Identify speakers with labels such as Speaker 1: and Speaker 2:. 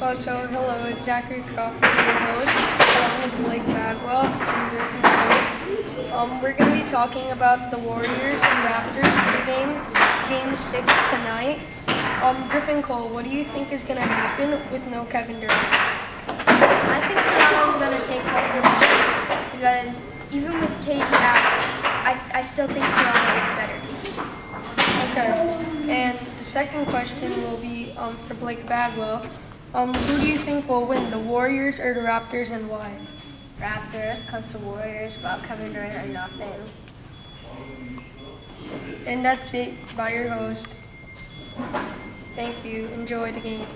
Speaker 1: Oh, so hello, it's Zachary Crawford, your host, along with Blake Bagwell and Griffin Cole. Um, we're going to be talking about the Warriors and Raptors pregame, Game 6 tonight. Um, Griffin Cole, what do you think is going to happen with no Kevin Durant?
Speaker 2: I think Toronto's going to take home the because even with KD out, I, I still think Toronto is a better team.
Speaker 1: Okay, and the second question will be um, for Blake Bagwell. Um, who do you think will win, the Warriors or the Raptors, and why?
Speaker 2: Raptors, because the Warriors without Kevin Durant are nothing.
Speaker 1: And that's it by your host. Thank you. Enjoy the game.